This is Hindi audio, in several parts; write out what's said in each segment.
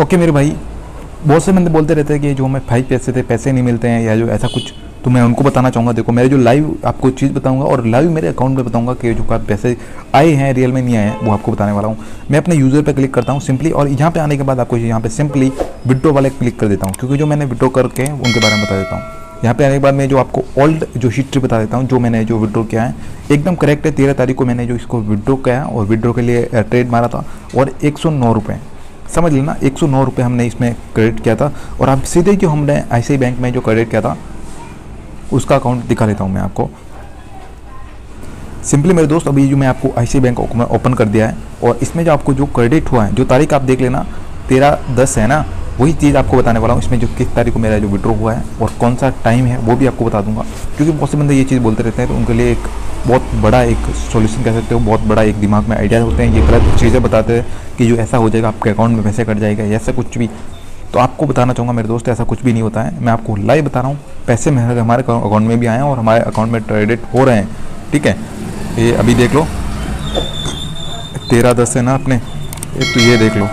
ओके मेरे भाई। बहुत से बंदे बोलते रहते हैं कि जो हमें फाइव पैसे थे, पैसे नहीं मिलते हैं या जो ऐसा कुछ तो मैं उनको बताना चाहूँगा। देखो मेरे जो लाइव आपको चीज़ बताऊँगा और लाइव मेरे अकाउंट में बताऊँगा कि जो पैसे आए हैं रियल में नहीं आए हैं, वो आपको बताने वाला हूँ। मैं अपने यूज़र पर क्लिक करता हूँ सिंपली और यहाँ पे आने के बाद आपको यहाँ पर सिंपली विड्रो वाले क्लिक कर देता हूँ। क्योंकि जो मैंने विड्रो करके उनके बारे में बता देता हूँ। यहाँ पे आने के बाद मैं जो आपको ओल्ड जो हिस्ट्री बता देता हूँ, जो मैंने जो विड्रो किया है, एकदम करेक्ट है। तेरह तारीख को मैंने जो इसको विड्रो किया और विड्रो के लिए ट्रेड मारा था और एक सौ नौ रुपये समझ लेना, एक सौ हमने इसमें क्रेडिट किया था और आप सीधे जो हमने आई बैंक में जो क्रेडिट किया था, उसका अकाउंट दिखा लेता हूँ मैं आपको। सिंपली मेरे दोस्त, अभी जो मैं आपको आई बैंक ओपन कर दिया है और इसमें जो आपको जो क्रेडिट हुआ है, जो तारीख आप देख लेना, तेरह दस है ना, वही चीज़ आपको बताने वाला हूँ। इसमें जो किस तारीख को मेरा जो विड्रॉ हुआ है और कौन सा टाइम है, वो भी आपको बता दूँगा। क्योंकि बहुत से बंदे ये चीज़ बोलते रहते हैं तो उनके लिए एक बहुत बड़ा एक सॉल्यूशन कह सकते हो, बहुत बड़ा एक दिमाग में आइडिया होते हैं, ये गलत चीज़ें बताते हैं कि जो ऐसा हो जाएगा, आपके अकाउंट में पैसे कट जाएगा ऐसा कुछ भी। तो आपको बताना चाहूँगा, मेरे दोस्त, ऐसा कुछ भी नहीं होता है। मैं आपको लाइव बता रहा हूँ, पैसे मेरे हमारे अकाउंट में भी आए हैं और हमारे अकाउंट में क्रेडिट हो रहे हैं, ठीक है? ये अभी देख लो, तेरह दस है ना अपने तो ये देख लो।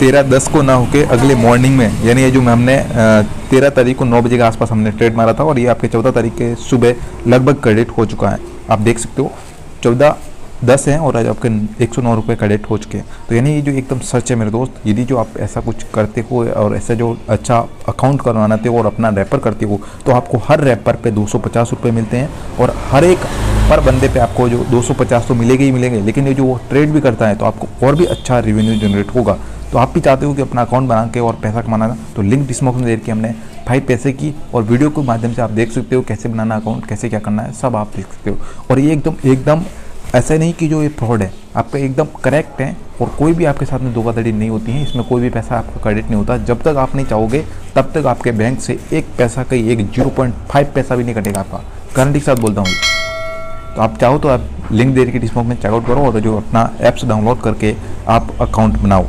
तेरह दस को ना होके अगले मॉर्निंग में, यानी ये जो हमने तेरह तारीख को नौ बजे के आसपास हमने ट्रेड मारा था और ये आपके चौदह तारीख के सुबह लगभग क्रेडिट हो चुका है। आप देख सकते हो, चौदह दस हैं और आज आपके एक सौ नौ रुपये क्रेडिट हो चुके हैं। तो यानी ये जो एकदम सच है मेरे दोस्त, यदि जो आप ऐसा कुछ करते हो और ऐसा जो अच्छा अकाउंट करवाते हो और अपना रैपर करते हो तो आपको हर रैपर पे दो सौ पचास रुपये मिलते हैं और हर एक पर बंदे पे आपको जो दो सौ पचास तो मिलेंगे ही मिलेंगे, लेकिन ये जो वो ट्रेड भी करता है तो आपको और भी अच्छा रेवेन्यू जनरेट होगा। तो आप भी चाहते हो कि अपना अकाउंट बना के और पैसा कमाना तो लिंक डिस्क्रिप्शन में दे के हमने। फाइव पैसे की और वीडियो के माध्यम से आप देख सकते हो कैसे बनाना अकाउंट, कैसे क्या करना है, सब आप देख सकते हो। और ये एकदम एकदम ऐसा नहीं कि जो ये फ्रॉड है, आपका एकदम करेक्ट है और कोई भी आपके साथ में धोखाधड़ी नहीं होती है, इसमें कोई भी पैसा आपका क्रेडिट नहीं होता। जब तक आप नहीं चाहोगे, तब तक आपके बैंक से एक पैसा का एक ज़ीरो पॉइंट फाइव पैसा भी नहीं कटेगा आपका। गारंटी के साथ बोलता हूँ। तो आप चाहो तो आप लिंक दे के डिस्काउंट में, चेकआउट करो और जो अपना ऐप्स डाउनलोड करके आप अकाउंट बनाओ।